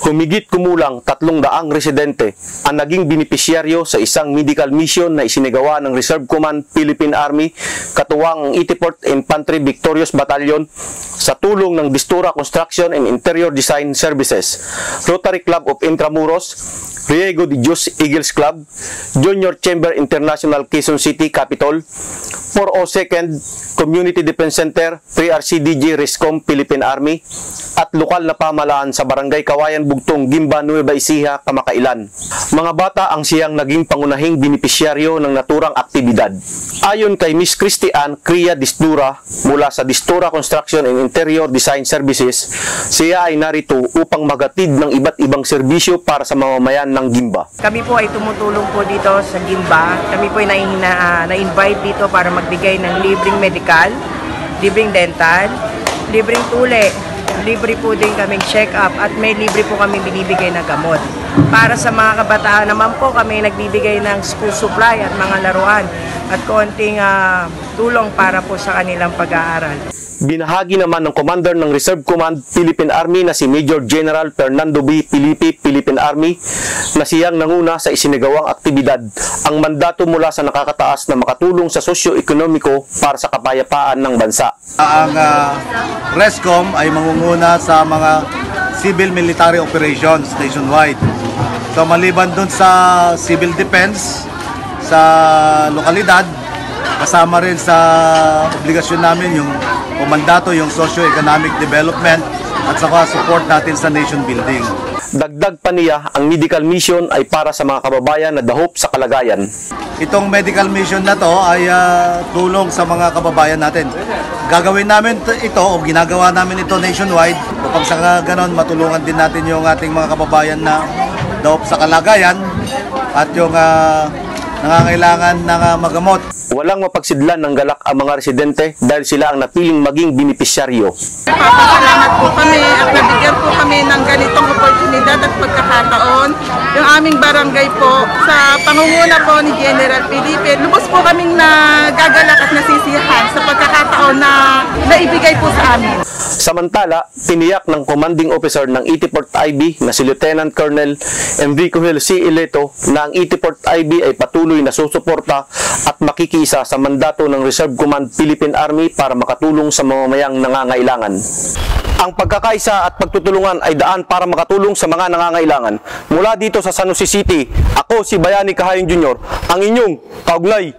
Humigit kumulang tatlong daang residente ang naging benepisyaryo sa isang medical mission na isinagawa ng Reserve Command Philippine Army katuwang ang 84th Infantry Victorious Battalion sa tulong ng Distura Construction and Interior Design Services, Rotary Club of Intramuros, Riego de Dios Eagles Club, Junior Chamber International Quezon City Capitol, 402nd Community Defense Center, 3RCDG Rescom Philippine Army, at lokal na pamalaan sa Barangay Kawayan Bugtong, Gimba, Nueva Ecija, Kamakailan. Mga bata ang siyang naging pangunahing benepisyaryo ng naturang aktibidad. Ayon kay Miss Christy Ann Cria Distura mula sa Distura Construction and Interior Design Services, siya ay narito upang magatid ng iba't ibang serbisyo para sa mamamayan ng Gimba. Kami po ay tumutulong po dito sa Gimba. Kami po ay na, na-invite dito para magbigay ng libreng medical, libreng dental, libreng tule, libre po din kaming check-up at may libre po kami binibigay na gamot. Para sa mga kabataan naman po kami nagbibigay ng school supply at mga laruan at konting ah, tulong para po sa kanilang pag-aaral. Binahagi naman ng Commander ng Reserve Command Philippine Army na si Major General Fernando B. Filipe Philippine Army na siyang nanguna sa isinagawang aktibidad ang mandato mula sa nakakataas na makatulong sa sosyo-ekonomiko para sa kapayapaan ng bansa. Ang ah, RESCOM ay mangunguna sa mga civil military operations nationwide. So maliban dun sa civil defense sa lokalidad, kasama rin sa obligasyon namin yung pumandato, yung socio-economic development at saka support natin sa nation building. Dagdag pa niya, ang medical mission ay para sa mga kababayan na dahop sa kalagayan. Itong medical mission na to ay ah, tulong sa mga kababayan natin. Gagawin namin to- ito o ginagawa namin ito nationwide upang sa ganon matulungan din natin yung ating mga kababayan na dahop sa kalagayan at yung ah, nangangailangan ng ah, magamot. Walang mapagsidlan ng galak ang mga residente dahil sila ang napiling maging benepisyaryo. Papasalamat po kami at nabigyan po kami ng ganitong oportunidad at pagkakataon. Yung aming barangay po sa pangunguna po ni General Felipe, lubos po kaming nagagalak at nasisiyahan sa pagkakataon na naibigay po sa amin. Samantala, tiniyak ng commanding officer ng 84th IB na si Lieutenant Colonel Enrico Hill C. Ileto na ang 84th IB ay patuloy na susuporta at makikisa sa mandato ng Reserve Command Philippine Army para makatulong sa mamamayang nangangailangan. Ang pagkakaisa at pagtutulungan ay daan para makatulong sa mga nangangailangan. Mula dito sa San Jose City, ako si Bayani Kahayon Jr., ang inyong kaugnay